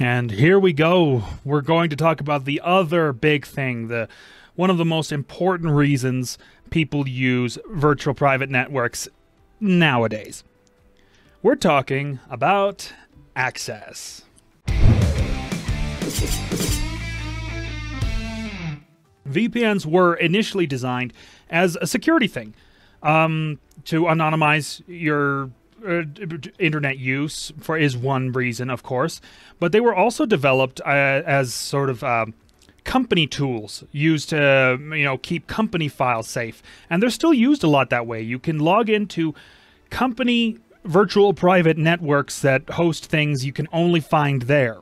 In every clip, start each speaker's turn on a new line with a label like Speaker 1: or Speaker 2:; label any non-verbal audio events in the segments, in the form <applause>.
Speaker 1: And here we go. We're going to talk about the other big thing, the one of the most important reasons people use virtual private networks nowadays. We're talking about access. VPNs were initially designed as a security thing um, to anonymize your uh, internet use for is one reason, of course, but they were also developed uh, as sort of uh, company tools used to you know keep company files safe, and they're still used a lot that way. You can log into company virtual private networks that host things you can only find there,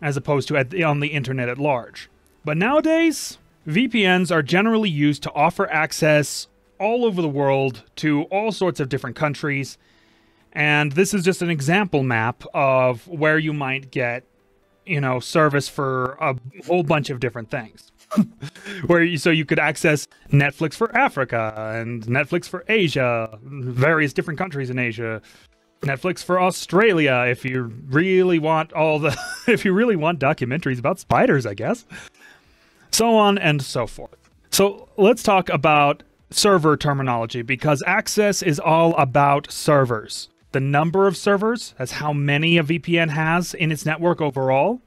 Speaker 1: as opposed to the, on the internet at large. But nowadays, VPNs are generally used to offer access all over the world to all sorts of different countries. And this is just an example map of where you might get, you know, service for a whole bunch of different things. <laughs> where you, so you could access Netflix for Africa and Netflix for Asia, various different countries in Asia. Netflix for Australia if you really want all the <laughs> if you really want documentaries about spiders, I guess so on and so forth. So let's talk about server terminology because access is all about servers. The number of servers, that's how many a VPN has in its network overall.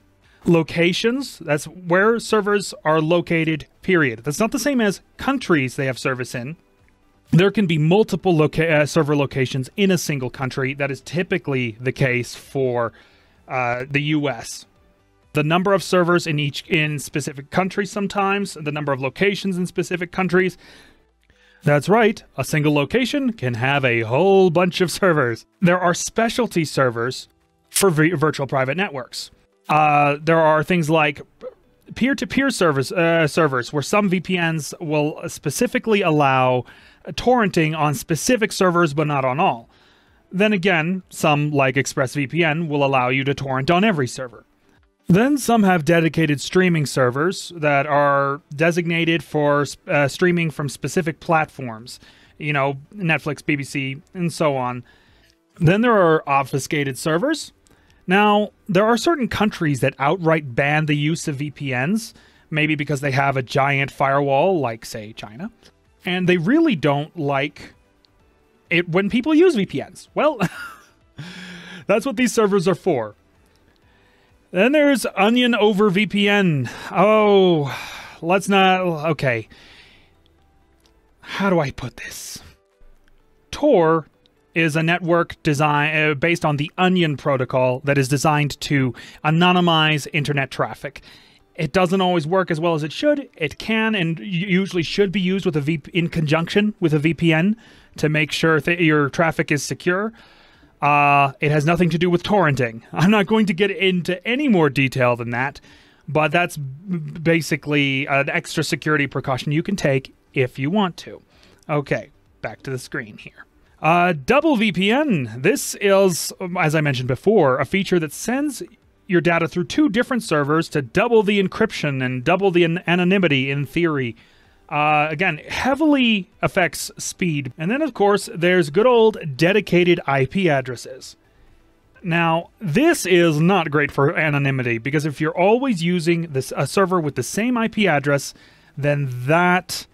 Speaker 1: Locations, that's where servers are located, period. That's not the same as countries they have service in. There can be multiple loca- uh, server locations in a single country. That is typically the case for uh, the US the number of servers in each in specific countries sometimes, the number of locations in specific countries. That's right, a single location can have a whole bunch of servers. There are specialty servers for virtual private networks. Uh, there are things like peer-to-peer uh, servers where some VPNs will specifically allow torrenting on specific servers, but not on all. Then again, some like ExpressVPN will allow you to torrent on every server. Then some have dedicated streaming servers that are designated for uh, streaming from specific platforms, you know, Netflix, BBC, and so on. Then there are obfuscated servers. Now, there are certain countries that outright ban the use of VPNs, maybe because they have a giant firewall, like, say, China, and they really don't like it when people use VPNs. Well, <laughs> that's what these servers are for. Then there's Onion over VPN. Oh, let's not. Okay. How do I put this? Tor is a network design uh, based on the Onion protocol that is designed to anonymize internet traffic. It doesn't always work as well as it should. It can and usually should be used with a v- in conjunction with a VPN to make sure that your traffic is secure. Uh, it has nothing to do with torrenting. <laughs> I'm not going to get into any more detail than that, but that's basically an extra security precaution you can take if you want to. Okay, back to the screen here. Uh, double VPN. This is, as I mentioned before, a feature that sends your data through two different servers to double the encryption and double the an- anonymity in theory uh, again, heavily affects speed. And then, of course, there's good old dedicated IP addresses. Now, this is not great for anonymity because if you're always using this a server with the same IP address, then that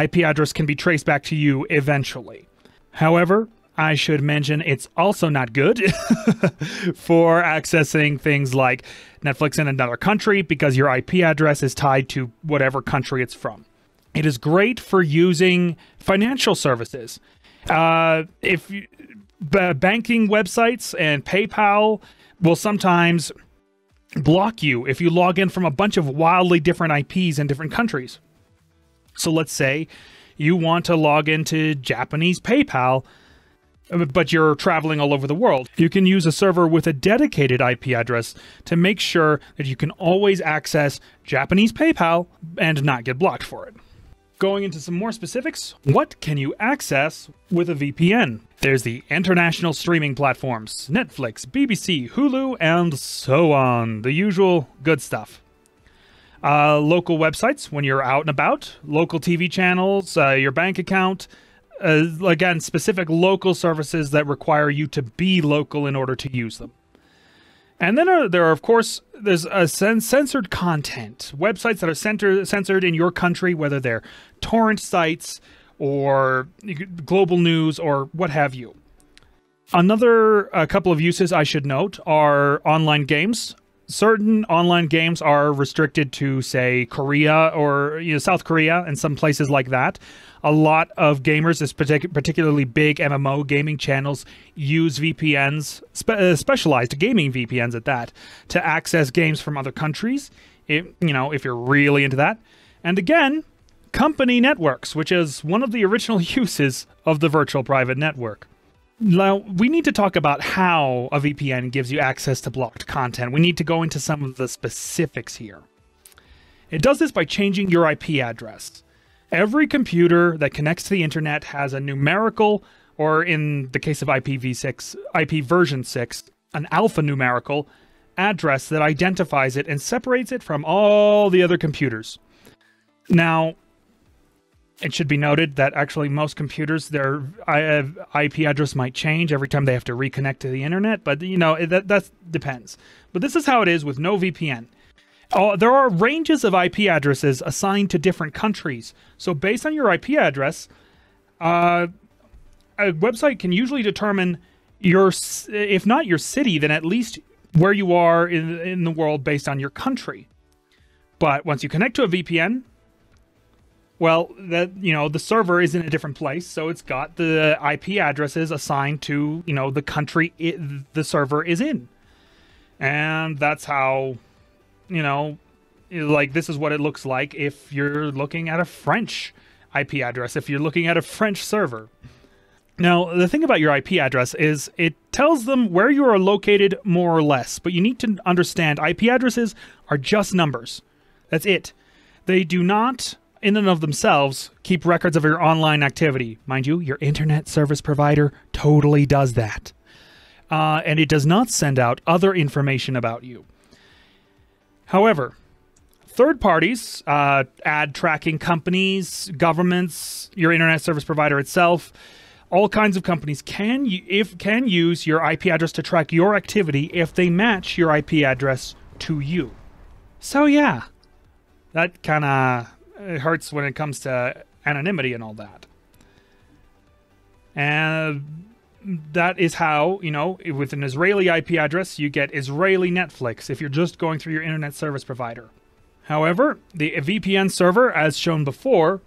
Speaker 1: IP address can be traced back to you eventually. However, I should mention it's also not good <laughs> for accessing things like Netflix in another country because your IP address is tied to whatever country it's from. It is great for using financial services. Uh, if you, b- banking websites and PayPal will sometimes block you if you log in from a bunch of wildly different IPs in different countries. So let's say you want to log into Japanese PayPal, but you're traveling all over the world. You can use a server with a dedicated IP address to make sure that you can always access Japanese PayPal and not get blocked for it. Going into some more specifics, what can you access with a VPN? There's the international streaming platforms Netflix, BBC, Hulu, and so on. The usual good stuff. Uh, local websites when you're out and about, local TV channels, uh, your bank account. Uh, again, specific local services that require you to be local in order to use them. And then uh, there are, of course, there's a cen- censored content, websites that are center- censored in your country, whether they're torrent sites or global news or what have you. Another couple of uses I should note are online games. Certain online games are restricted to, say, Korea or you know, South Korea and some places like that. A lot of gamers, partic- particularly big MMO gaming channels, use VPNs, spe- uh, specialized gaming VPNs at that, to access games from other countries. It, you know, if you're really into that. And again, company networks, which is one of the original <laughs> uses of the virtual private network. Now, we need to talk about how a VPN gives you access to blocked content. We need to go into some of the specifics here. It does this by changing your IP address. Every computer that connects to the internet has a numerical, or in the case of IPv6, IP version 6, an alphanumerical address that identifies it and separates it from all the other computers. Now, it should be noted that actually most computers their IP address might change every time they have to reconnect to the internet, but you know that that depends. But this is how it is with no VPN. Uh, there are ranges of IP addresses assigned to different countries. So based on your IP address, uh, a website can usually determine your, if not your city, then at least where you are in in the world based on your country. But once you connect to a VPN, well, that you know the server is in a different place, so it's got the IP addresses assigned to you know the country it, the server is in, and that's how, you know, like this is what it looks like if you're looking at a French IP address. If you're looking at a French server. Now, the thing about your IP address is it tells them where you are located more or less, but you need to understand IP addresses are just numbers. That's it. They do not in and of themselves keep records of your online activity. Mind you, your internet service provider totally does that. Uh, and it does not send out other information about you. However, third parties, uh, ad tracking companies, governments, your internet service provider itself, all kinds of companies can if can use your IP address to track your activity if they match your IP address to you. So yeah, that kind of it hurts when it comes to anonymity and all that. And that is how, you know, with an Israeli IP address, you get Israeli Netflix if you're just going through your internet service provider. However, the VPN server, as shown before,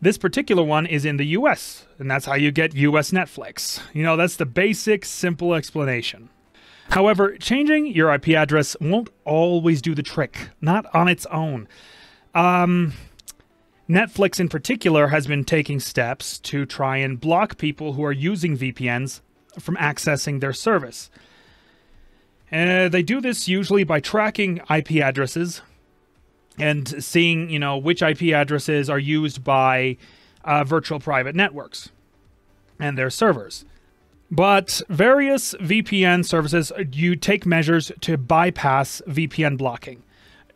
Speaker 1: this particular one is in the US, and that's how you get US Netflix. You know, that's the basic, simple explanation. However, changing your IP address won't always do the trick, not on its own. Um, Netflix, in particular, has been taking steps to try and block people who are using VPNs from accessing their service. And they do this usually by tracking IP addresses and seeing, you know, which IP addresses are used by uh, virtual private networks and their servers. But various VPN services, you take measures to bypass VPN blocking.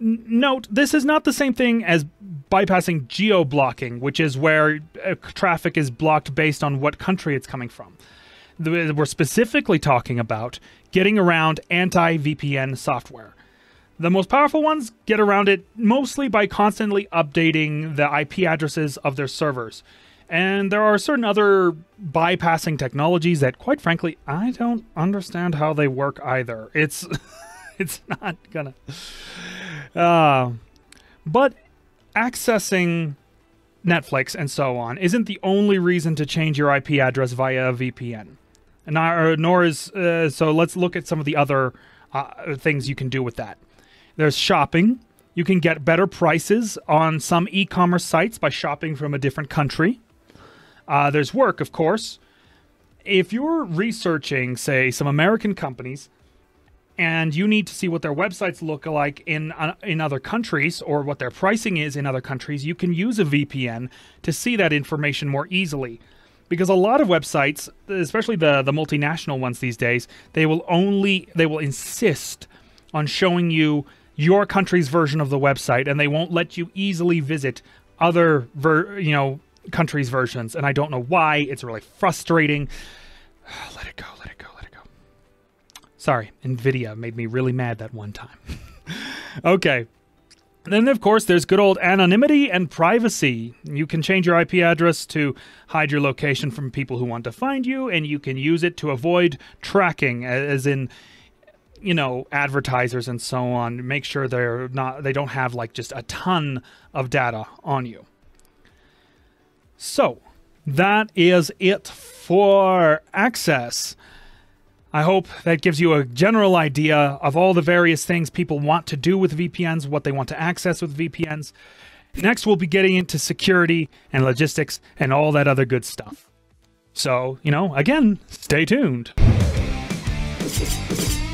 Speaker 1: Note, this is not the same thing as bypassing geo blocking, which is where uh, traffic is blocked based on what country it's coming from. We're specifically talking about getting around anti VPN software. The most powerful ones get around it mostly by constantly updating the IP addresses of their servers. And there are certain other bypassing technologies that, quite frankly, I don't understand how they work either. It's <laughs> it's not gonna. Uh, but accessing Netflix and so on isn't the only reason to change your IP address via a VPN. And nor, nor is uh, so. Let's look at some of the other uh, things you can do with that. There's shopping. You can get better prices on some e-commerce sites by shopping from a different country. Uh, there's work, of course. If you're researching, say, some American companies and you need to see what their websites look like in uh, in other countries or what their pricing is in other countries, you can use a VPN to see that information more easily. Because a lot of websites, especially the the multinational ones these days, they will only they will insist on showing you your country's version of the website and they won't let you easily visit other ver- you know countries versions and I don't know why. It's really frustrating. <sighs> let it go, let it go. Sorry, NVIDIA made me really mad that one time. <laughs> okay. Then, of course, there's good old anonymity and privacy. You can change your IP address to hide your location from people who want to find you, and you can use it to avoid tracking, as in, you know, advertisers and so on. Make sure they're not, they don't have like just a ton of data on you. So, that is it for access. I hope that gives you a general idea of all the various things people want to do with VPNs, what they want to access with VPNs. Next, we'll be getting into security and logistics and all that other good stuff. So, you know, again, stay tuned. <laughs>